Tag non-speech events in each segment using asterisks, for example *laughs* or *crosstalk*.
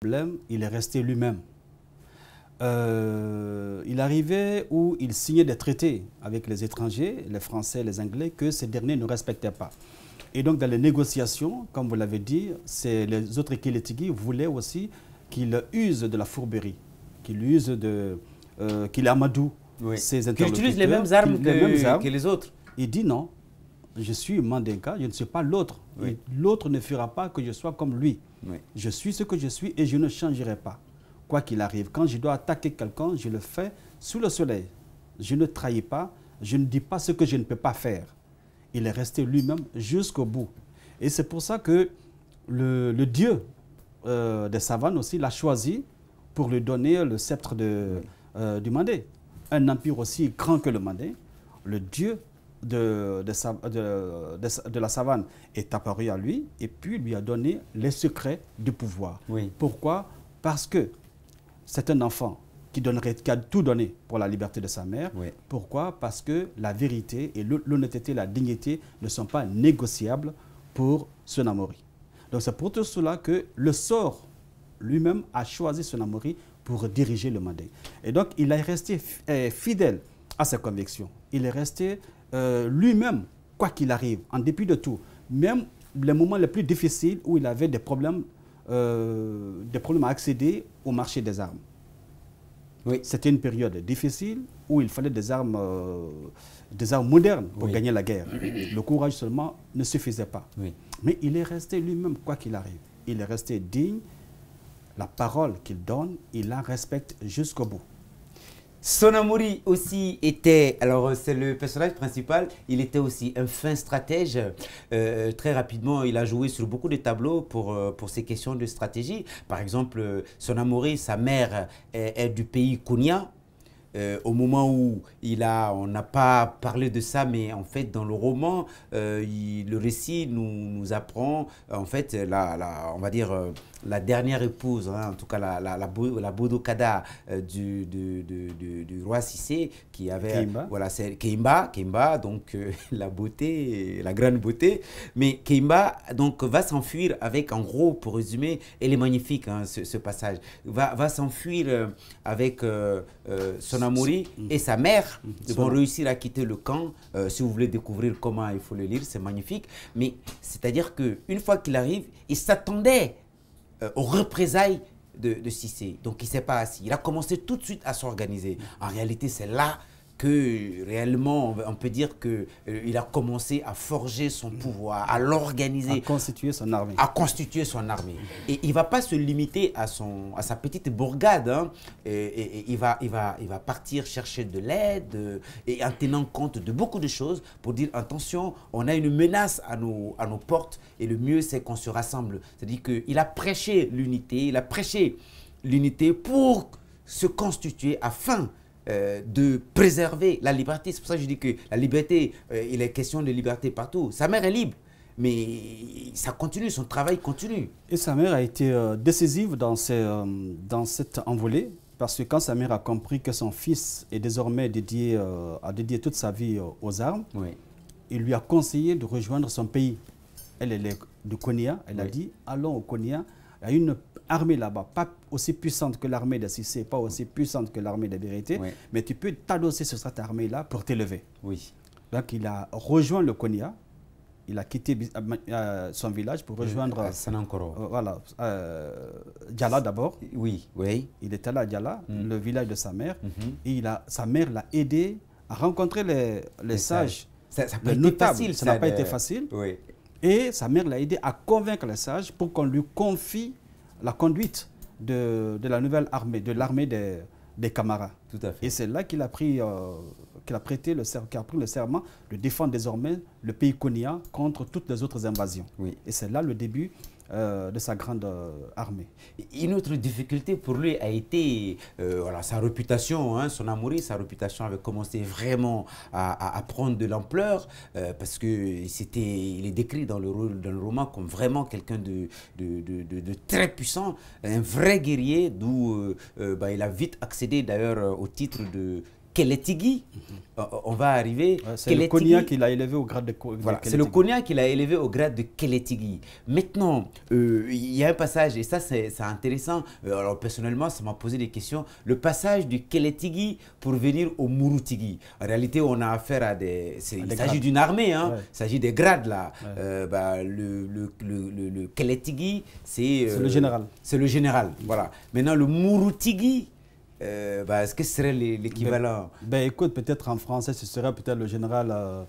problème, il est resté lui-même. Euh, il arrivait où il signait des traités avec les étrangers, les Français, les Anglais, que ces derniers ne respectaient pas. Et donc, dans les négociations, comme vous l'avez dit, les autres Kiletigi voulaient aussi qu'il use de la fourberie, qu'il use de. Euh, qu'il amadoue ses interlocuteurs. Qu'il utilise les mêmes armes, que, les autres. Il dit non, je suis Mandinka, je ne suis pas l'autre. L'autre ne fera pas que je sois comme lui. Je suis ce que je suis et je ne changerai pas quoi qu'il arrive. Quand je dois attaquer quelqu'un, je le fais sous le soleil. Je ne trahis pas, je ne dis pas ce que je ne peux pas faire. Il est resté lui-même jusqu'au bout. Et c'est pour ça que le, dieu euh, des savanes aussi l'a choisi pour lui donner le sceptre euh, du Mandé. Un empire aussi grand que le Mandé, le dieu de, de, de, la savane est apparu à lui et puis lui a donné les secrets du pouvoir. Pourquoi? Parce que c'est un enfant qui, donnerait, qui a tout donné pour la liberté de sa mère. Pourquoi? Parce que la vérité et l'honnêteté, la dignité ne sont pas négociables pour Sonamori. Donc c'est pour tout cela que le sort lui-même a choisi Sonamori pour diriger le Mandé. Et donc il est resté euh, fidèle à ses convictions. Il est resté euh, lui-même, quoi qu'il arrive, en dépit de tout. Même les moments les plus difficiles où il avait des problèmes euh, des problèmes à accéder au marché des armes. Oui. C'était une période difficile où il fallait des armes, euh, des armes modernes pour gagner la guerre. Le courage seulement ne suffisait pas. Mais il est resté lui-même, quoi qu'il arrive. Il est resté digne. La parole qu'il donne, il la respecte jusqu'au bout. Sonamori aussi était, alors c'est le personnage principal, il était aussi un fin stratège. Euh, très rapidement, il a joué sur beaucoup de tableaux pour, euh, pour ces questions de stratégie. Par exemple, Sonamori, sa mère est, du pays Kounia, euh, au moment où il a, on n'a pas parlé de ça, mais en fait, dans le roman, le récit nous, nous apprend, en fait, la, la, on va dire, la dernière épouse, hein, en tout cas la, la, la, la Bodokada euh, du, du, du, du, roi Sissé, qui avait. Keimba. Voilà, c'est Keimba, Keimba, donc euh, *laughs* la beauté, la grande beauté. Mais Keimba, donc, va s'enfuir avec, en gros, pour résumer, elle est magnifique, hein, ce, passage, va, va s'enfuir euh, avec son amouri et sa mère. Ils vont réussir à quitter le camp. si vous voulez découvrir comment il faut le lire, c'est magnifique. Mais c'est-à-dire qu'une fois qu'il arrive, il s'attendait euh, aux représailles de, de Cissé. Donc il ne s'est pas assis. Il a commencé tout de suite à s'organiser. En réalité, c'est là que réellement, on peut dire qu'il euh, il a commencé à forger son pouvoir, à l'organiser. À constituer son armée. À constituer son armée. Et il ne va pas se limiter à, son, à sa petite bourgade. Hein. Et, il, va, il, va, il va partir chercher de l'aide euh, et en tenant compte de beaucoup de choses pour dire attention, on a une menace à nos, à nos portes et le mieux c'est qu'on se rassemble. C'est-à-dire qu'il a prêché l'unité, il a prêché l'unité pour se constituer afin euh, de préserver la liberté. C'est pour ça que je dis que la liberté, euh, il est question de liberté partout. Sa mère est libre, mais ça continue, son travail continue. Et sa mère a été euh, décisive dans, dans cette envolée, parce que quand sa mère a compris que son fils est désormais dédié, a dédié toute sa vie aux armes, il lui a conseillé de rejoindre son pays. Elle, est de Konya, elle a dit, allons au Konya, il y a une armée là-bas, pas aussi puissante que l'armée de Sissé, pas aussi puissante que l'armée de Vérité, mais tu peux t'adosser sur cette armée-là pour t'élever. Oui. Donc il a rejoint le Konya, il a quitté euh, euh, son village pour rejoindre. Euh, Sanankoro. voilà. Djala d'abord. Oui, oui. Il était là à Djala, mm. le village de sa mère. Mm-hmm. Et il a, sa mère l'a aidé à rencontrer les, les, sages. Ça n'a pas, été facile. Ça n'a pas été facile. Oui. Et sa mère l'a aidé à convaincre les sages pour qu'on lui confie la conduite de, de la nouvelle armée, de l'armée des, des camarades. Tout à fait. Et c'est là qu'il a, pris, euh, qu'il a, prêté le, qu'il a pris le serment de défendre désormais le pays Konya contre toutes les autres invasions. Oui. Et c'est là le début euh, de sa grande euh, armée. Une autre difficulté pour lui a été euh, voilà, sa réputation, hein, son amour, sa réputation avait commencé vraiment à, prendre de l'ampleur parce qu'il il est décrit dans le, roman comme vraiment quelqu'un de, très puissant, un vrai guerrier, d'où bah, il a vite accédé d'ailleurs au titre de Keletigi, on va arriver. c'est le Konya qu'il a élevé au grade de, voilà, C'est le Konya qu'il a élevé au grade de Keletigi. Maintenant, euh, il y a un passage, et ça c'est intéressant. Euh, alors personnellement, ça m'a posé des questions. Le passage du Keletigi pour venir au Murutigi. En réalité, on a affaire à des. il s'agit d'une armée, hein. il s'agit des grades là. Euh, bah, le, le, le, le Keletigi, c'est. c'est le général. C'est le général, voilà. Maintenant, le Murutigi, euh, bah, Est-ce que ce serait l'équivalent? Ben, ben, écoute, peut-être en français, ce serait peut-être le général... Euh,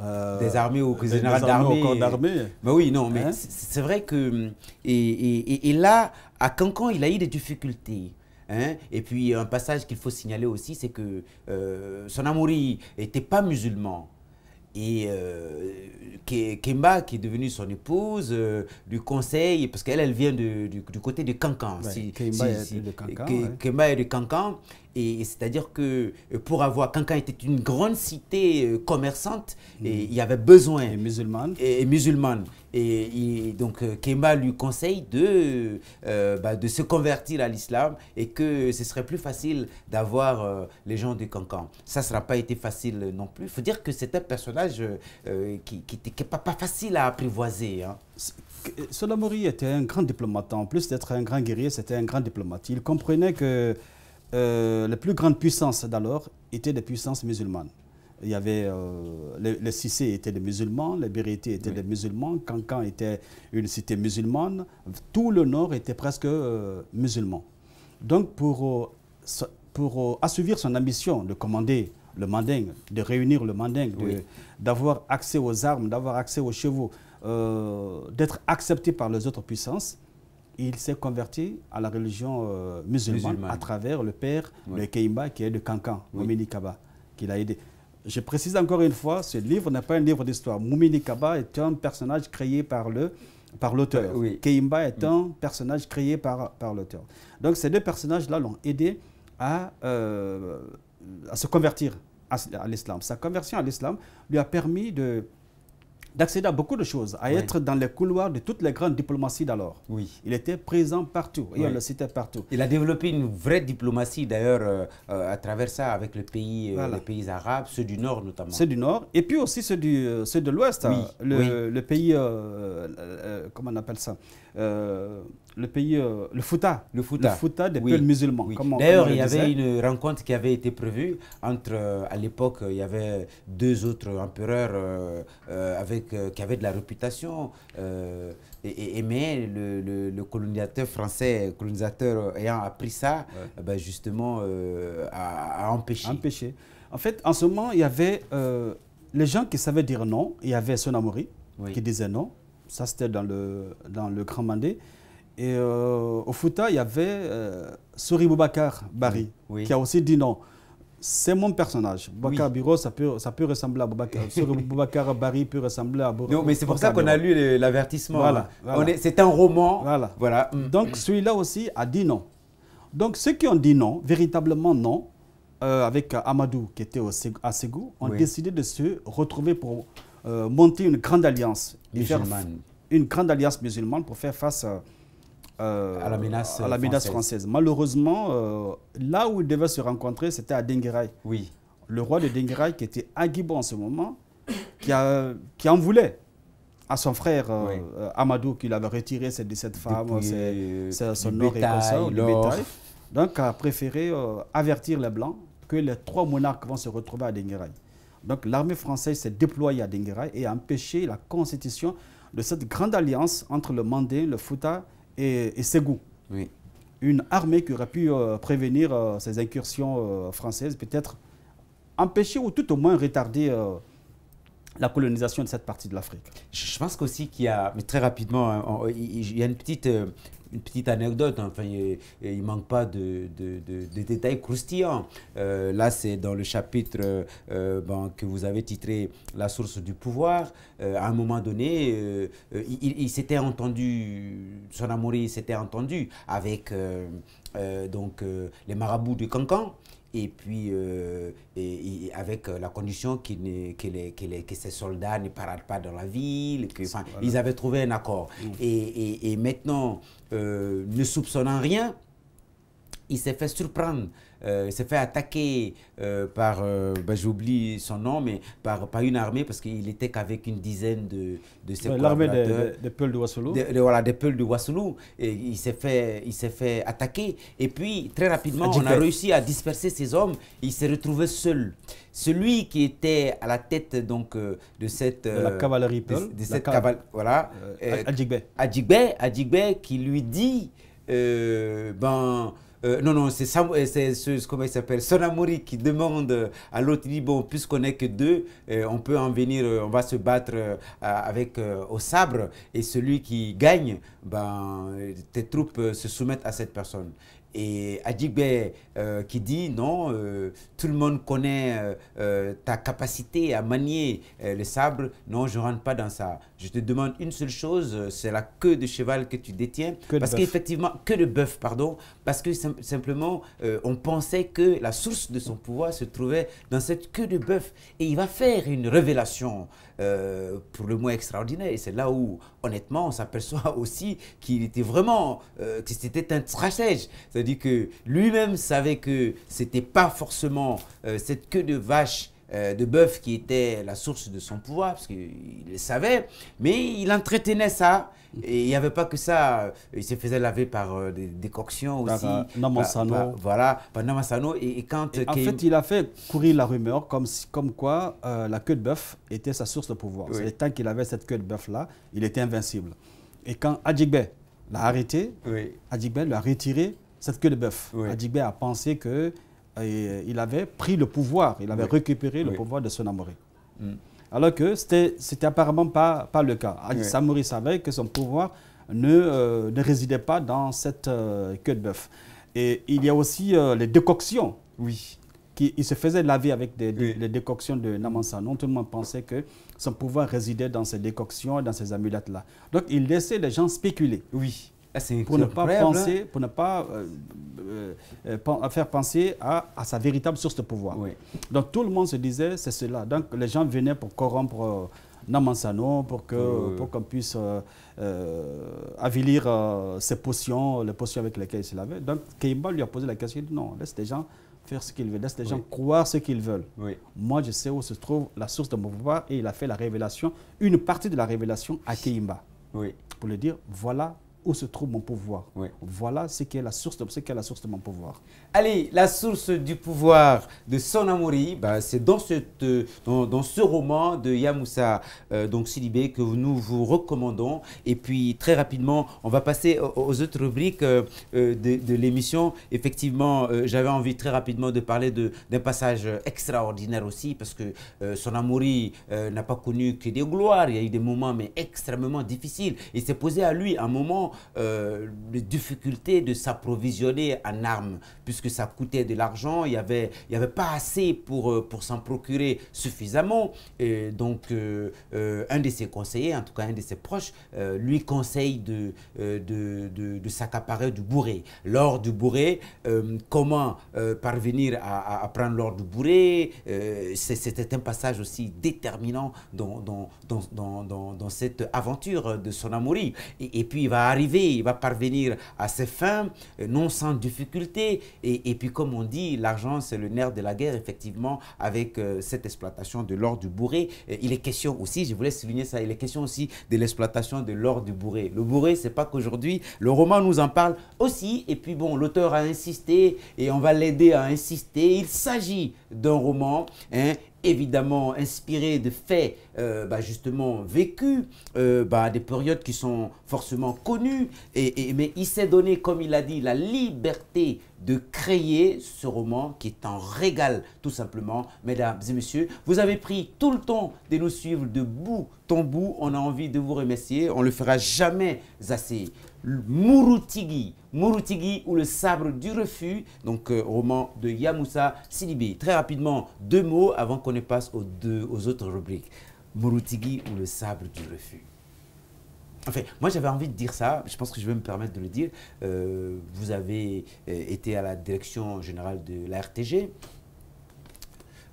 euh, des armées ou le général d'armée. Ben oui, non, mais hein? c'est vrai que... Et, et, et, là, à Cancan, il a eu des difficultés. Hein? Et puis, un passage qu'il faut signaler aussi, c'est que son amouri n'était pas musulman. Et euh, Kemba, qui est devenue son épouse, euh, lui conseille, parce qu'elle, elle vient du, côté de Cancan. Kemba, est de Cancan Kemba est de Cancan. Et, c'est-à-dire que euh, pour avoir, Cancan était une grande cité euh, commerçante et mm. il y avait besoin. Et musulmane. Et, musulmane. Et, donc euh, Kemba lui conseille de, bah, de se convertir à l'islam et que ce serait plus facile d'avoir les gens de Cancan. Ça ne sera pas été facile non plus. Il faut dire que c'est un personnage qui n'était pas, pas, facile à apprivoiser. Hein. Solamori était un grand diplomate. En plus d'être un grand guerrier, c'était un grand diplomate. Il comprenait que euh, les plus grandes puissances d'alors étaient des puissances musulmanes. Il y avait euh, les, les, Cissé étaient des musulmans, les Bérités étaient des musulmans, Cancan était une cité musulmane, tout le nord était presque euh, musulman. Donc pour, pour assouvir son ambition de commander le manding, de réunir le manding, d'avoir accès aux armes, d'avoir accès aux chevaux, d'être accepté par les autres puissances, il s'est converti à la religion euh, musulmane, à travers le père, le Keimba, qui est de Kankan, oui. Kaba, qui l'a aidé. Je précise encore une fois, ce livre n'est pas un livre d'histoire. Moumini Kaba est un personnage créé par le par l'auteur. Keimba est un personnage créé par, par l'auteur. Donc ces deux personnages-là l'ont aidé à, euh, à se convertir à l'islam. Sa conversion à l'islam lui a permis de d'accéder à beaucoup de choses, à être dans les couloirs de toutes les grandes diplomaties d'alors. Oui. Il était présent partout et on le citait partout. Il a développé une vraie diplomatie d'ailleurs euh, euh, à travers ça avec les pays, euh, les pays arabes, ceux du Nord notamment. Ceux du Nord et puis aussi ceux, du, ceux de l'Ouest, hein. le, le, pays, comment on appelle ça? Le pays, le Fouta. Le Fouta. Le Fouta des peuples musulmans. D'ailleurs, il y avait une rencontre qui avait été prévue entre, à l'époque, il y avait deux autres empereurs avec euh, qui avait de la réputation. Euh, et, mais le, le, colonisateur français, colonisateur ayant appris ça, eh ben justement, euh, a, empêché. empêché. En fait, en ce moment, il y avait les gens qui savaient dire non. Il y avait Sonamori qui disait non. Ça, c'était dans le, dans le Grand Mandé. Et au Fouta, il y avait Sori Boubacar Bari, qui a aussi dit non c'est mon personnage. Boubacar Biro, ça peut, ça peut ressembler à Boubacar. *laughs* Boubacar Barry peut ressembler à Boubacar Non, mais c'est pour ça qu'on a lu l'avertissement. Voilà. C'est un roman. Voilà. voilà. Mm. Donc celui-là aussi a dit non. Donc ceux qui ont dit non, véritablement non, euh, avec Amadou qui était au, à Ségou, ont décidé de se retrouver pour euh, monter une grande alliance. Musulmane. Une grande alliance musulmane pour faire face à euh, à la menace, française. Malheureusement, euh, là où ils devaient se rencontrer, c'était à Dengueray. Oui. Le roi de Dengueray, qui était Aguibo en ce moment, qui, a, qui en voulait à son frère Amadou, qui avait retiré ses 17 femmes, son or et le bétail. Donc, a préféré avertir les Blancs que les trois monarques vont se retrouver à Dengueray. Donc, l'armée française s'est déployée à Dengueray et a empêché la constitution de cette grande alliance entre le Mandé, le Fouta et, et Ségou. Oui. Une armée qui aurait pu euh, prévenir euh, ces incursions euh, françaises, peut-être empêcher ou tout au moins retarder la colonisation de cette partie de l'Afrique. Je pense qu'aussi qu'il y a, mais très rapidement, hein, il y a une petite, une petite anecdote, hein. enfin, il ne manque pas de, détails croustillants. Euh, là, c'est dans le chapitre euh, que vous avez titré La source du pouvoir. Euh, à un moment donné, il, s'était entendu, son amour s'était entendu avec donc, les marabouts de Cancan et puis et, avec la condition que, les, que, ces soldats ne paradent pas dans la ville, que, ils avaient trouvé un accord. Mmh. Et, et, maintenant, euh, ne soupçonnant rien, il s'est fait surprendre euh, il s'est fait attaquer euh, par, euh, ben, j'oublie son nom, mais par, par une armée parce qu'il était qu'avec une dizaine de, de ses L'armée des, des, Peuls de Wassoulou Voilà, des Peuls de Wassoulou. Et il s'est fait, il fait attaquer. Et puis, très rapidement, on a réussi à disperser ces hommes. Il s'est retrouvé seul. Celui qui était à la tête donc de cette... De la cavalerie Peul. De, cette cavalerie, voilà. Adjigbe. Adjigbe, qui lui dit, ben euh, non, non, c'est euh, comment il s'appelle Sonamori qui demande à l'autre, il dit, bon, puisqu'on n'est que deux, euh, on peut en venir, on va se battre avec au sabre, et celui qui gagne, ben, tes troupes se soumettent à cette personne. Et Adjigbe euh, qui dit non, euh, tout le monde connaît euh, ta capacité à manier le sabre. Non, je ne rentre pas dans ça. Je te demande une seule chose, c'est la queue de cheval que tu détiens. parce qu'effectivement, que de bœuf, pardon. Parce que simplement, on pensait que la source de son pouvoir se trouvait dans cette queue de bœuf. Et il va faire une révélation pour le moins extraordinaire. Et c'est là où, honnêtement, on s'aperçoit *laughs* aussi qu'il était vraiment, que c'était un stratège. C'est-à-dire que lui-même savait que ce n'était pas forcément euh, cette queue de vache euh, de bœuf qui était la source de son pouvoir, parce qu'il le savait, mais il entretenait ça. Et il n'y avait pas que ça, euh, il se faisait laver par des décoctions aussi. Namansano. voilà, par Namansano. Et, quand. en fait, il a fait courir la rumeur comme, comme quoi la queue de bœuf était sa source de pouvoir. C'est tant qu'il avait cette queue de bœuf-là, il était invincible. Et quand Adjigbe l'a arrêté, oui. Adjigbe l'a retiré cette queue de bœuf. Oui. a pensé qu'il euh, il avait pris le pouvoir, il avait récupéré le pouvoir de Sonamori. Mm. Alors que ce n'était apparemment pas, pas le cas. Samori savait que son pouvoir ne, euh, ne résidait pas dans cette euh, queue de bœuf. Et il y a aussi les décoctions. Oui. Qui, il se faisait laver avec des, les décoctions de Namansanon. Tout le monde pensait que son pouvoir résidait dans ces décoctions et dans ces amulettes-là. Donc il laissait les gens spéculer. Oui. Ah, pour ne pas penser, pour ne pas euh, euh, euh, faire penser à, sa véritable source de pouvoir. Donc tout le monde se disait c'est cela. Donc les gens venaient pour corrompre Namansano pour que pour qu'on puisse avilir ses potions, les potions avec lesquelles il se lavait. Donc Keimba lui a posé la question, il dit non, laisse les gens faire ce qu'ils veulent, laisse les gens croire ce qu'ils veulent. Moi, je sais où se trouve la source de mon pouvoir et il a fait la révélation, une partie de la révélation à Keimba. Pour lui dire, voilà où se trouve mon pouvoir. Voilà ce qui est la source de, ce la source de mon pouvoir. Allez, la source du pouvoir de Son Amouri, bah, c'est dans, cette, dans, dans, ce roman de Yamoussa euh, donc Sidibé que nous vous recommandons. Et puis très rapidement, on va passer aux, autres rubriques euh, euh, de, de l'émission. Effectivement, j'avais envie très rapidement de parler d'un passage extraordinaire aussi parce que Son n'a pas connu que des gloires. Il y a eu des moments mais extrêmement difficiles. Il s'est posé à lui un moment euh, les difficultés de s'approvisionner en armes, puisque ça coûtait de l'argent, il n'y avait, y avait pas assez pour, euh, pour s'en procurer suffisamment. Donc, euh, un de ses conseillers, en tout cas un de ses proches, lui conseille de, de, de, s'accaparer du bourré. L'or du bourré, comment parvenir à, à, prendre l'or du bourré, c'était un passage aussi déterminant dans, dans, dans, dans, dans cette aventure de son amourie. Et, et puis, il va arriver il va parvenir à ses fins, euh, non sans difficulté. Et, puis, comme on dit, l'argent, c'est le nerf de la guerre, effectivement, avec euh, cette exploitation de l'or du bourré. il est question aussi, je voulais souligner ça, il est question aussi de l'exploitation de l'or du bourré. Le bourré, c'est pas qu'aujourd'hui, le roman nous en parle aussi. Et puis, bon, l'auteur a insisté et on va l'aider à insister. Il s'agit d'un roman hein, évidemment inspiré de faits euh, bah, justement vécus, euh, bah, des périodes qui sont forcément connues, et, mais il s'est donné, comme il a dit, la liberté de créer ce roman qui est un régal tout simplement. Mesdames et messieurs, vous avez pris tout le temps de nous suivre de bout en bout. On a envie de vous remercier. On ne le fera jamais assez. Murutigi, Murutigi ou le sabre du refus, donc euh, roman de Yamoussa Silibi. Très rapidement, deux mots avant qu'on ne passe aux, autres rubriques. Murutigi ou le sabre du refus. Enfin, moi j'avais envie de dire ça, je pense que je vais me permettre de le dire. Euh, vous avez euh, été à la direction générale de la RTG,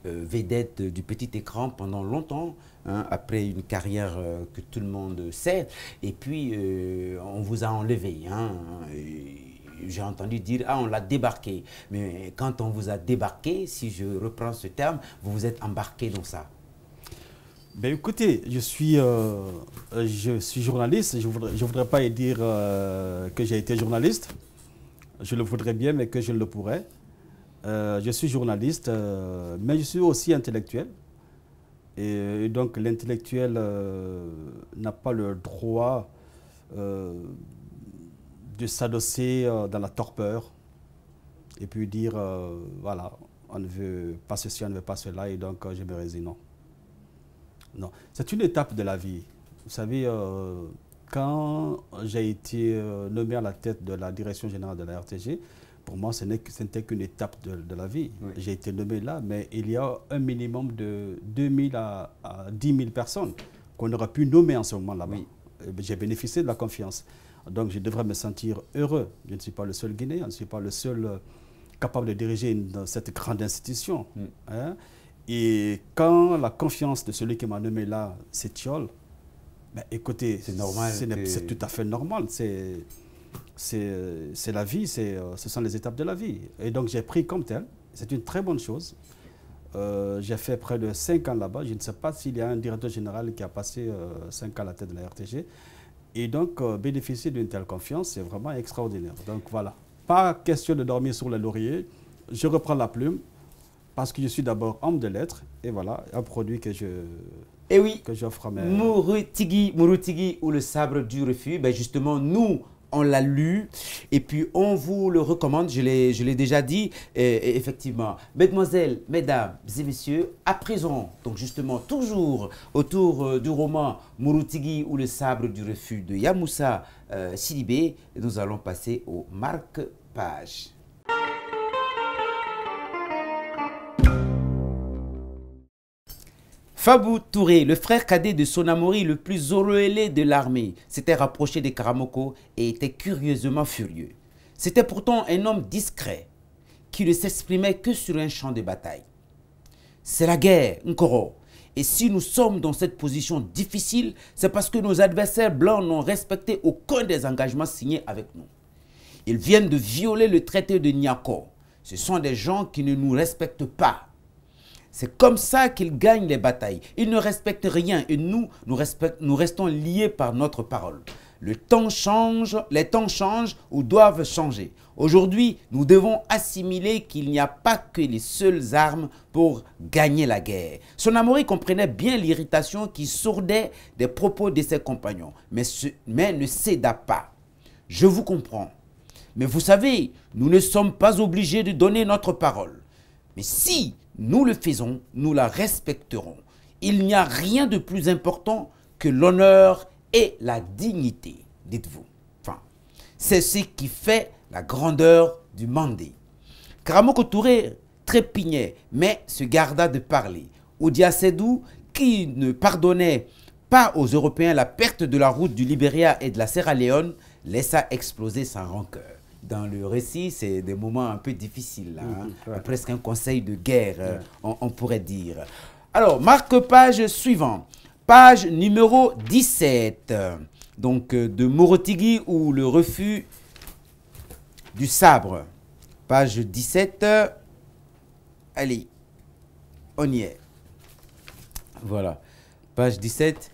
vedette du petit écran pendant longtemps. Hein, après une carrière euh, que tout le monde sait, et puis euh, on vous a enlevé. Hein, j'ai entendu dire, ah, on l'a débarqué. Mais quand on vous a débarqué, si je reprends ce terme, vous vous êtes embarqué dans ça. Ben écoutez, je suis, euh, je suis journaliste. Je ne voudrais, pas dire euh, que j'ai été journaliste. Je le voudrais bien, mais que je ne le pourrais. Euh, je suis journaliste, mais je suis aussi intellectuel. Et, donc l'intellectuel n'a pas le droit de s'adosser dans la torpeur et puis dire, voilà, on ne veut pas ceci, on ne veut pas cela, et donc je me résigne. Non. C'est une étape de la vie. Vous savez, euh, quand j'ai été euh, nommé à la tête de la direction générale de la RTG, pour moi, ce n'était qu'une étape de, la vie. J'ai été nommé là, mais il y a un minimum de 2000 à, à 10 000 personnes qu'on aurait pu nommer en ce moment là-bas. J'ai bénéficié de la confiance. Donc, je devrais me sentir heureux. Je ne suis pas le seul Guinéen, je ne suis pas le seul euh, capable de diriger cette grande institution. Mm. Hein. Et quand la confiance de celui qui m'a nommé là s'étiole, ben, écoutez, c'est normal. C'est tout à fait normal. C'est la vie, euh, ce sont les étapes de la vie. Et donc j'ai pris comme tel. C'est une très bonne chose. Euh, j'ai fait près de 5 ans là-bas. Je ne sais pas s'il y a un directeur général qui a passé 5 euh, ans à la tête de la RTG. Et donc, bénéficier d'une telle confiance, c'est vraiment extraordinaire. Donc voilà, pas question de dormir sur le laurier. Je reprends la plume parce que je suis d'abord homme de lettres, et voilà, un produit que je... Et eh oui, que j'offre à mes... Murutigi, Murutigi ou le sabre du refus, ben justement, nous, on l'a lu et puis on vous le recommande, je l'ai déjà dit, et, effectivement. Mesdemoiselles, mesdames et messieurs, à présent, donc justement toujours autour euh, du roman Murutigi ou le sabre du refus de Yamoussa euh, Sidibé, nous allons passer au marque-page. Fabou Touré, le frère cadet de Sonamori le plus orelé de l'armée, s'était rapproché des Karamoko et était curieusement furieux. C'était pourtant un homme discret, qui ne s'exprimait que sur un champ de bataille. C'est la guerre, Nkoro. Et si nous sommes dans cette position difficile, c'est parce que nos adversaires blancs n'ont respecté aucun des engagements signés avec nous. Ils viennent de violer le traité de Nyako. Ce sont des gens qui ne nous respectent pas. C'est comme ça qu'ils gagnent les batailles. Ils ne respectent rien et nous, nous, restons liés par notre parole. Le temps change, les temps changent ou doivent changer. Aujourd'hui, nous devons assimiler qu'il n'y a pas que les seules armes pour gagner la guerre. Son amoureux comprenait bien l'irritation qui sourdait des propos de ses compagnons, mais, mais ne céda pas. Je vous comprends. Mais vous savez, nous ne sommes pas obligés de donner notre parole. Mais si nous le faisons, nous la respecterons. Il n'y a rien de plus important que l'honneur et la dignité, dites-vous. Enfin, c'est ce qui fait la grandeur du Mandé. Karamoko Touré trépignait, mais se garda de parler. Oudia Sedou, qui ne pardonnait pas aux Européens la perte de la route du Libéria et de la Sierra Leone, laissa exploser sa rancœur dans le récit, c'est des moments un peu difficiles, hein. presque un conseil de guerre, euh, on, pourrait dire. Alors, marque-page suivant, page numéro 17, donc euh, de Morotigui ou le refus du sabre. Page 17, allez, on y est. Voilà, page 17.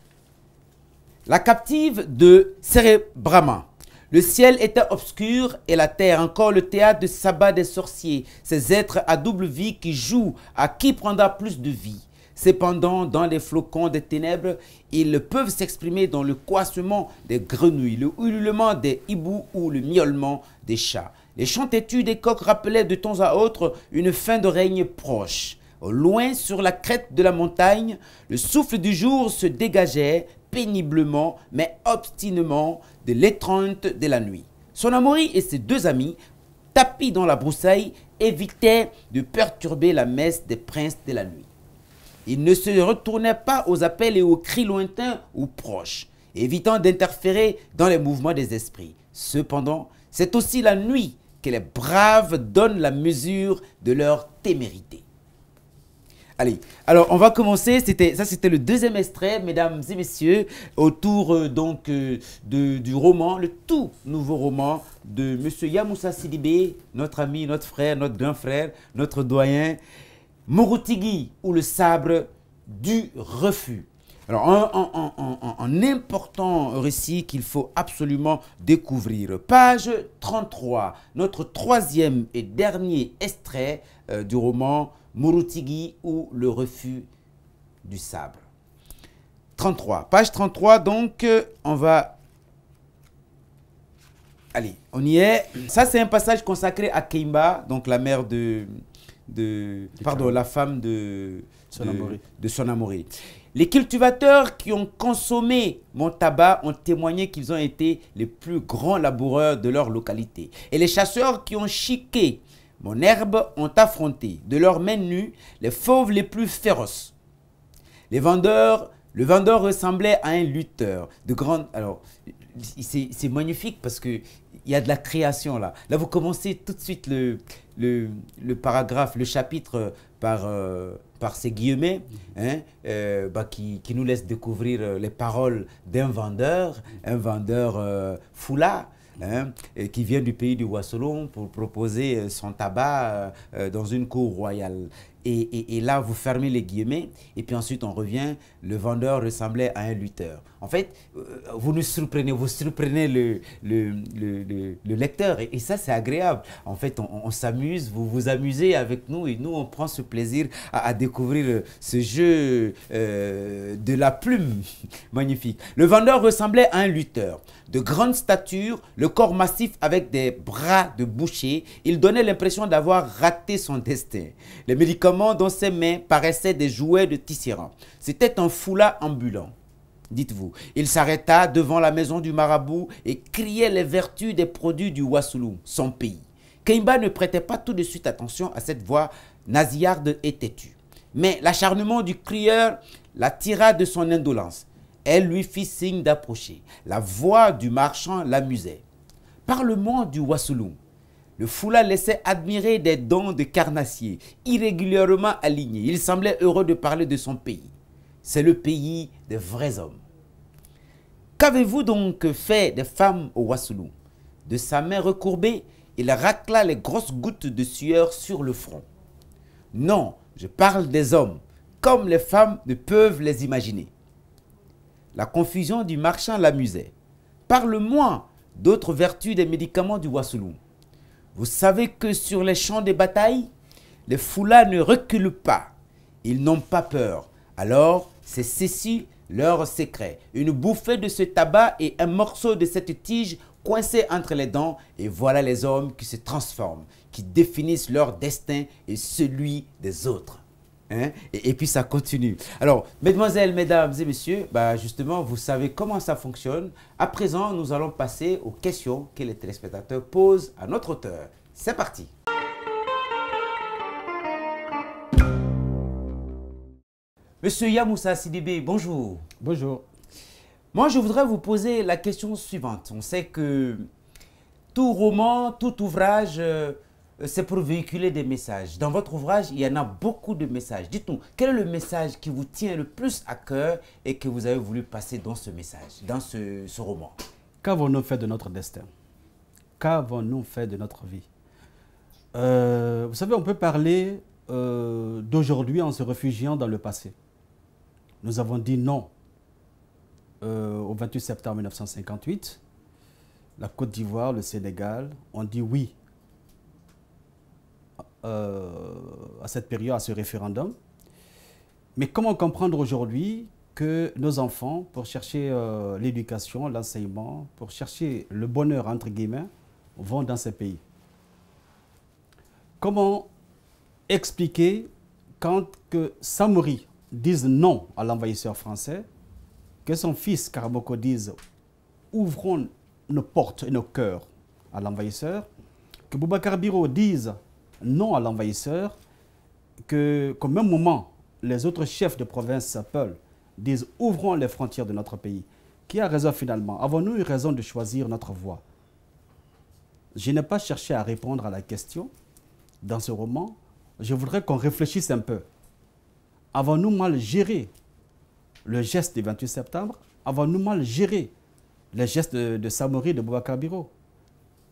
La captive de Cerebrama. Le ciel était obscur et la terre encore le théâtre de sabbat des sorciers, ces êtres à double vie qui jouent à qui prendra plus de vie. Cependant, dans les flocons des ténèbres, ils peuvent s'exprimer dans le coissement des grenouilles, le hurlement des hiboux ou le miaulement des chats. Les chants têtus des coqs rappelaient de temps à autre une fin de règne proche. Au loin, sur la crête de la montagne, le souffle du jour se dégageait péniblement mais obstinément de l'étreinte de la nuit. Son amourie et ses deux amis, tapis dans la broussaille, évitaient de perturber la messe des princes de la nuit. Ils ne se retournaient pas aux appels et aux cris lointains ou proches, évitant d'interférer dans les mouvements des esprits. Cependant, c'est aussi la nuit que les braves donnent la mesure de leur témérité. Allez, alors on va commencer. C'était ça, c'était le deuxième extrait, mesdames et messieurs, autour euh, donc euh, du roman, le tout nouveau roman de Monsieur Yamoussa Sidibé, notre ami, notre frère, notre grand frère, notre doyen, Morotigui ou le sabre du refus. Alors, un, important récit qu'il faut absolument découvrir. Page 33, notre troisième et dernier extrait euh, du roman Murutigi ou le refus du sabre. 33, page 33, donc euh, on va... Allez, on y est. Ça, c'est un passage consacré à Keimba, donc la mère de... de pardon, la femme de... De, de Sonamori. Les cultivateurs qui ont consommé mon tabac ont témoigné qu'ils ont été les plus grands laboureurs de leur localité. Et les chasseurs qui ont chiqué mon herbe ont affronté de leurs mains nues les fauves les plus féroces. Le vendeur ressemblait à un lutteur de grande. Alors, c'est magnifique parce que il y a de la création là. Là, vous commencez tout de suite le, le, le paragraphe, le chapitre par, euh, par ces guillemets, hein, euh, bah, qui, qui, nous laisse découvrir euh, les paroles d'un vendeur, un vendeur euh, foula, hein, qui vient du pays du Wassolon pour proposer son tabac dans une cour royale. Et, là, vous fermez les guillemets, et puis ensuite on revient, le vendeur ressemblait à un lutteur. En fait, vous nous surprenez, vous surprenez le, le, le, le lecteur, et, ça c'est agréable. En fait, on, s'amuse, vous vous amusez avec nous, et nous on prend ce plaisir à, à découvrir ce jeu euh, de la plume *laughs* magnifique. Le vendeur ressemblait à un lutteur. De grande stature, le corps massif avec des bras de boucher, il donnait l'impression d'avoir raté son destin. Les médicaments dans ses mains paraissaient des jouets de tisserand. C'était un foulard ambulant. Dites-vous, il s'arrêta devant la maison du marabout et criait les vertus des produits du Wassoulou, son pays. Keimba ne prêtait pas tout de suite attention à cette voix nasillarde et têtue. Mais l'acharnement du crieur la tira de son indolence. Elle lui fit signe d'approcher. La voix du marchand l'amusait. Parle-moi du Wassoulou. Le foula laissait admirer des dents de carnassier, irrégulièrement alignés. Il semblait heureux de parler de son pays. C'est le pays des vrais hommes. Qu'avez-vous donc fait des femmes au Wassoulou? De sa main recourbée, il racla les grosses gouttes de sueur sur le front. Non, je parle des hommes, comme les femmes ne peuvent les imaginer. La confusion du marchand l'amusait. Parle-moi d'autres vertus des médicaments du Wassoulou. Vous savez que sur les champs de bataille, les foulas ne reculent pas. Ils n'ont pas peur. Alors, c'est ceci leur secret. Une bouffée de ce tabac et un morceau de cette tige coincé entre les dents. Et voilà les hommes qui se transforment, qui définissent leur destin et celui des autres. Hein? Et, puis ça continue. Alors, mesdemoiselles, mesdames et messieurs, bah justement, vous savez comment ça fonctionne. À présent, nous allons passer aux questions que les téléspectateurs posent à notre auteur. C'est parti. Monsieur Yamoussa Sidibé, bonjour. Bonjour. Moi, je voudrais vous poser la question suivante. On sait que tout roman, tout ouvrage... Euh, euh, c'est pour véhiculer des messages. Dans votre ouvrage, il y en a beaucoup de messages. Dites-nous, quel est le message qui vous tient le plus à cœur et que vous avez voulu passer dans ce message, dans ce, roman? Qu'avons-nous fait de notre destin? Qu'avons-nous fait de notre vie? Euh, Vous savez, on peut parler euh, d'aujourd'hui en se réfugiant dans le passé. Nous avons dit non au 28 septembre 1958. La Côte d'Ivoire, le Sénégal ont dit oui euh, à cette période, à ce référendum. Mais comment comprendre aujourd'hui que nos enfants, pour chercher euh, l'éducation, l'enseignement, pour chercher le bonheur, entre guillemets, vont dans ces pays? Comment expliquer quand que Samori dise non à l'envahisseur français, que son fils Karamoko dise ouvrons nos portes et nos cœurs à l'envahisseur, que Boubacar Biro dise non à l'envahisseur, qu'au même moment, les autres chefs de province s'appellent, disent ouvrons les frontières de notre pays. Qui a raison finalement? Avons-nous eu raison de choisir notre voie? Je n'ai pas cherché à répondre à la question dans ce roman. Je voudrais qu'on réfléchisse un peu. Avons-nous mal géré le geste du 28 septembre? Avons-nous mal géré les gestes de, de Samori de Boubacar Biro?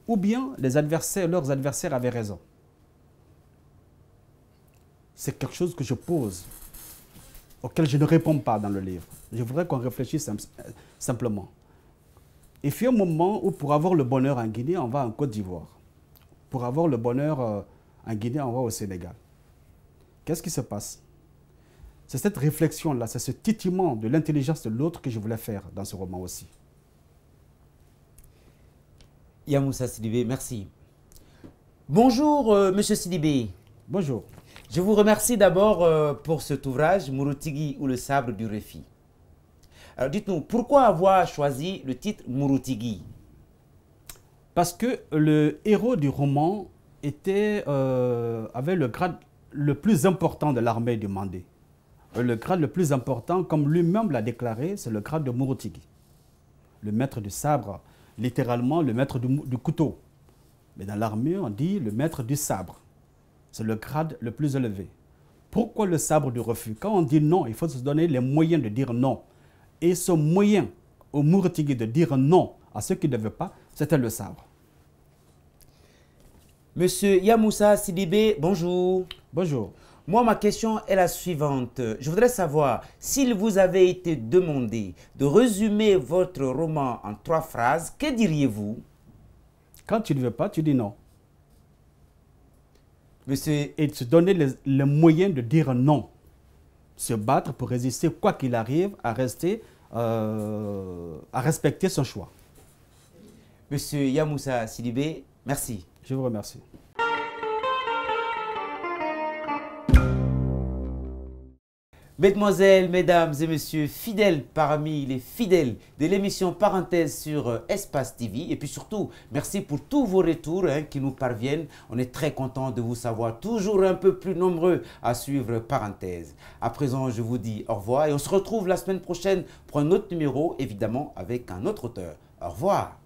Ou bien les adversaires, leurs adversaires avaient raison? C'est quelque chose que je pose, auquel je ne réponds pas dans le livre. Je voudrais qu'on réfléchisse simplement. Il fut un moment où pour avoir le bonheur en Guinée, on va en Côte d'Ivoire. Pour avoir le bonheur euh, en Guinée, on va au Sénégal. Qu'est-ce qui se passe? C'est cette réflexion-là, c'est ce titillement de l'intelligence de l'autre que je voulais faire dans ce roman aussi. Yamoussa Sidibé, merci. Bonjour, euh, Monsieur Sidibé. Bonjour. Je vous remercie d'abord euh, pour cet ouvrage, Murutigi ou le sabre du Réfi. Alors dites-nous, pourquoi avoir choisi le titre Murutigi? Parce que le héros du roman euh, avait le grade le plus important de l'armée du Mandé. Euh, le grade le plus important, comme lui-même l'a déclaré, c'est le grade de Murutigi. Le maître du sabre, littéralement le maître du couteau. Mais dans l'armée, on dit le maître du sabre. C'est le grade le plus élevé. Pourquoi le sabre du refus? Quand on dit non, il faut se donner les moyens de dire non. Et ce moyen au Murutigi de dire non à ceux qui ne veulent pas, c'était le sabre. Monsieur Yamoussa Sidibé, bonjour. Bonjour. Moi, ma question est la suivante. Je voudrais savoir, s'il vous avait été demandé de résumer votre roman en trois phrases, que diriez-vous? Quand tu ne veux pas, tu dis non. Et se donner les, les moyens de dire non. Se battre pour résister, quoi qu'il arrive, à rester euh, à respecter son choix. Monsieur Yamoussa Sidibé, merci. Je vous remercie. Mesdemoiselles, mesdames et messieurs, fidèles parmi les fidèles de l'émission Parenthèse sur euh, Espace TV. Et puis surtout, merci pour tous vos retours hein, qui nous parviennent. On est très content de vous savoir toujours un peu plus nombreux à suivre Parenthèse. À présent, je vous dis au revoir et on se retrouve la semaine prochaine pour un autre numéro, évidemment avec un autre auteur. Au revoir.